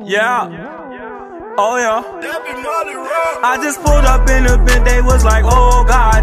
Yeah. Oh yeah. I just pulled up in the bed, they was like, oh goddamn.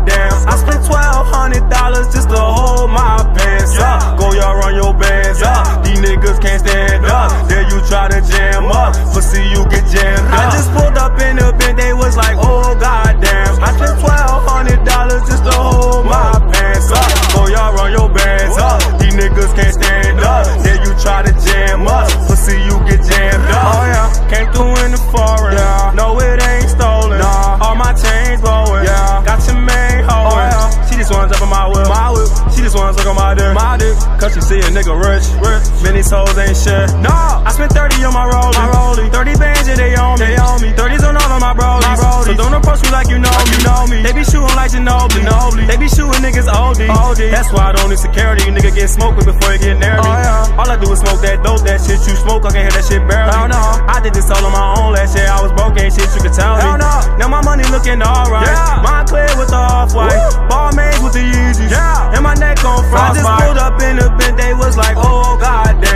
She just wanna suck on my dick. My dick. Cause she see a nigga rich. Rich. Many souls ain't shit. Nah. I spent 30 on my rollie. My rollie. 30 bands, yeah, they on me. They on me. 30s on all of my brolies. My brolies. So don't approach me like you know me. Me. They be shooting like Ginobili. Ginobili. They be shooting niggas OD. OD. That's why I don't need security. You nigga get smoked with before you get near me. Oh, yeah. All I do is smoke that dope. That shit you smoke. I can hear that shit barely. Hell no. I did this all on my own last year. I was broke, ain't shit you could tell me. No. Now my money looking alright. Yeah. Mine clear with the off-white. Balmains with the Yeezys. Yeah. And my neck on frostbite. I just pulled up in the bend. They was like, oh goddamn. Yeah.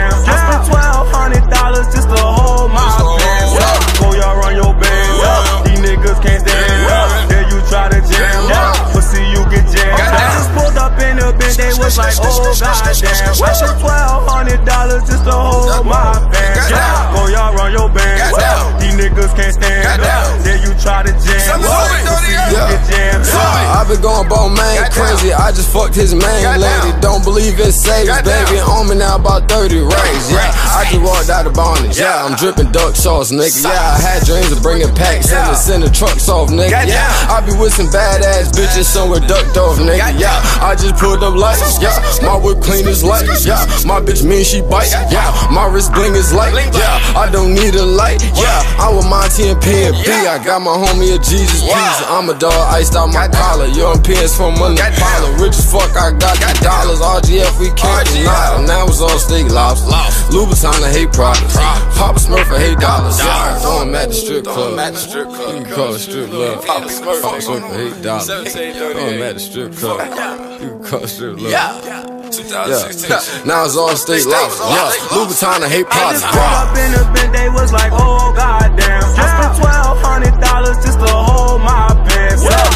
Oh goddamn. I spent twelve hundred dollars just to hold my up. Go y'all run your bands. These niggas can't stand up. Been going Balmain crazy. I just fucked his main lady. Don't believe it saves, baby. On me now about 30 rings. Yeah, I just walked out of bondage. Yeah, I'm dripping duck sauce, nigga. Yeah, I had dreams of bringing packs in and sending trucks off, nigga. Yeah, I be with some badass bitches somewhere ducked off, nigga. Yeah, I just pulled up lights. Yeah, my whip clean as light. Yeah, my bitch mean she bite. Yeah, my wrist bling is light. Yeah, I don't need a light. Yeah, I'm with Monty and P and B. I got my homie a Jesus pizza. I'm a dog, iced out my collar. Europeans from Impala. Rich as fuck, I got the dollars. RGF, we can't deny. Now it's all steak lobster. Louboutin, I hate products. Papa Smurf, I hate dollars. Yeah, throw 'em at the strip club. You can call it strip club. Papa Smurf, I hate dollars. Throw 'em at the strip club. You can call it strip club. Yeah. Now it's all state lobster. Yeah, Louboutin, I hate I products. just pulled up in the bend, they was like, oh goddamn. I spent twelve hundred dollars just to hold my pants up.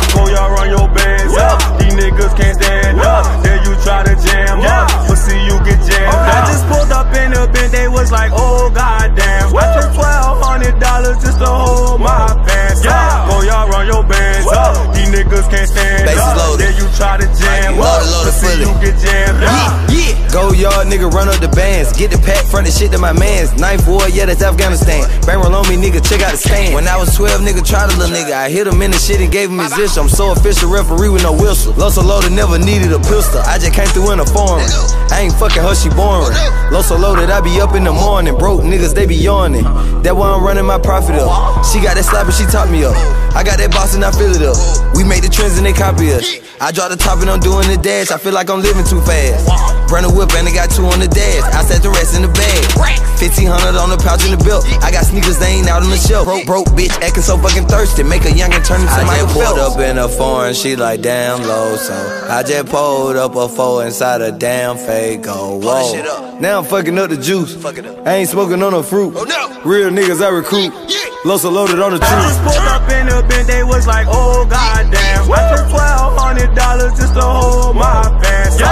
Was like, oh goddamn. I spent twelve hundred dollars just to hold my pants up. Go y'all run your bands up. These niggas can't stand Bases up. loaded. There you try to jam Loaded, up, loaded but see you get jammed up. Go yard, nigga, run up the bands. Get the pack front the shit to my mans. Knife war, yeah, that's Afghanistan. Bang roll on me, nigga, check out the stand. When I was 12, nigga, tried a little nigga. I hit him in the shit and gave him his issue. I'm so official referee with no whistle. Loso loaded, never needed a pistol. I just came through in a foreign. I ain't fucking her, she boring. Loso loaded, I be up in the morning. Broke niggas, they be yawning. That why I'm running my profit up. She got that slap and she top me up. I got that boss and I fill it up. We made the trends and they copy us. I drop the top and I'm doing the dash. I feel like I'm living too fast. Brand a whip and I got two on the dash. I set the rest in the bag. 1500 on the pouch in the belt. I got sneakers, they ain't out on the shelf. Broke, broke bitch, acting so fucking thirsty. Make a young youngin' turn into my just pulled up in a foreign, she like damn low, so I just pulled up a four inside a damn fake go. Whoa. shit up. Now I'm fucking up the juice. Fuck it up. I ain't smoking on no fruit. Oh, no. Real niggas I recruit. Loso loaded on the I just truth. pulled up in the bend, they was like, oh goddamn. I spent twelve hundred dollars just to hold my pants up.